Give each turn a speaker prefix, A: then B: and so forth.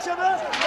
A: يا شباب